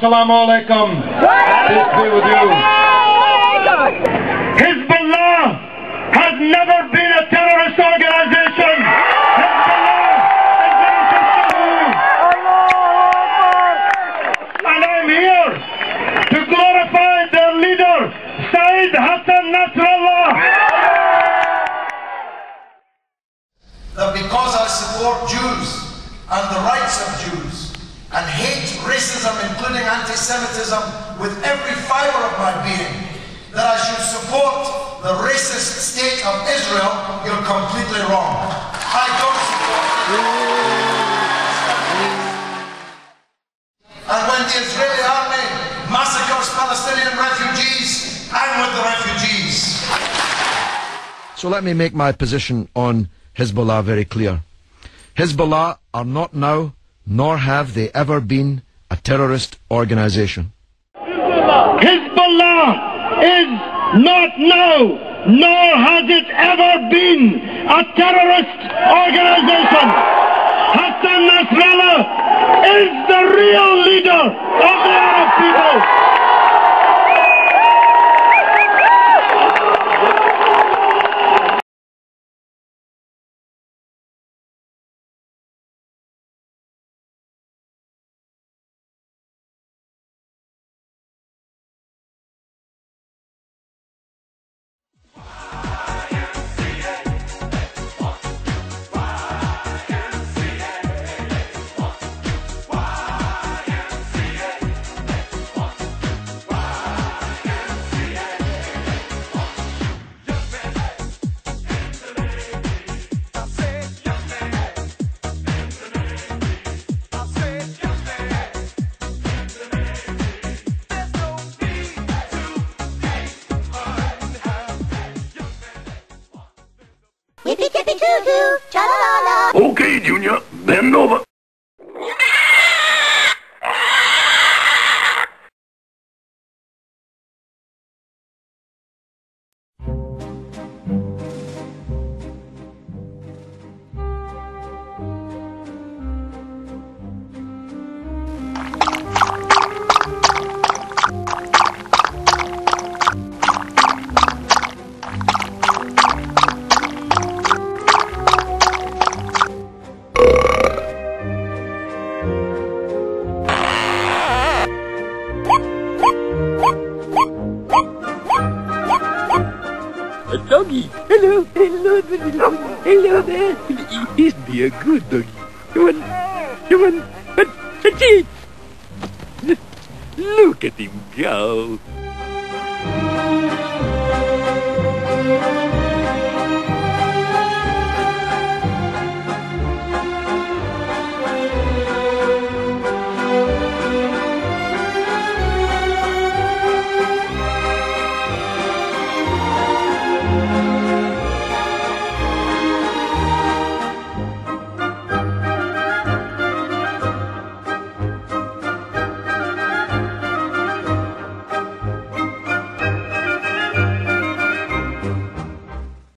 Assalamu alaikum. Peace be with you. Hezbollah has never been a terrorist organization. Hezbollah is an And I'm here to glorify their leader, Saeed Hassan Nasrallah. that because I support Jews and the rights of Jews and hate racism, including anti-Semitism, with every fiber of my being, that I should support the racist state of Israel, you're completely wrong. I don't support And when the Israeli army massacres Palestinian refugees, I'm with the refugees. So let me make my position on Hezbollah very clear. Hezbollah are not now, nor have they ever been, a terrorist organization. Hezbollah is not now, nor has it ever been, a terrorist organization. Hassan Nasrallah is the real leader of Okay, Junior, bend over. A doggy. Hello, hello, hello, hello there. He's be a good doggy. Come on, come on, but, but. Look at him go.